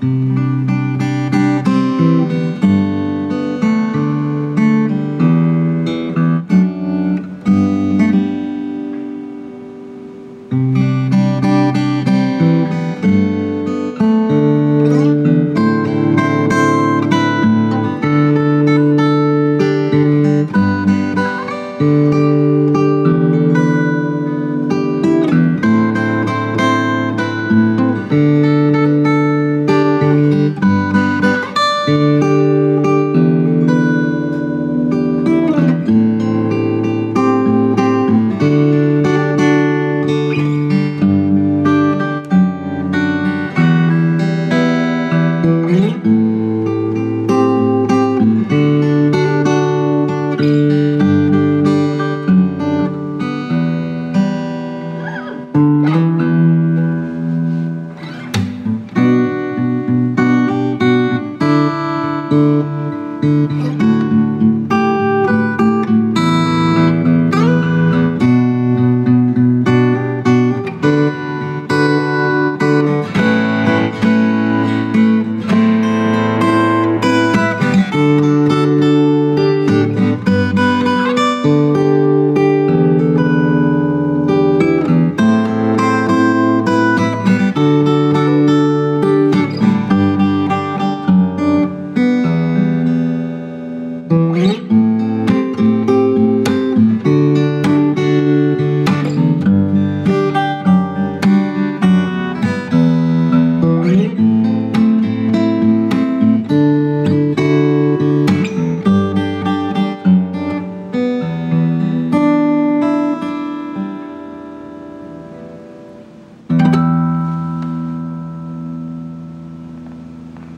Música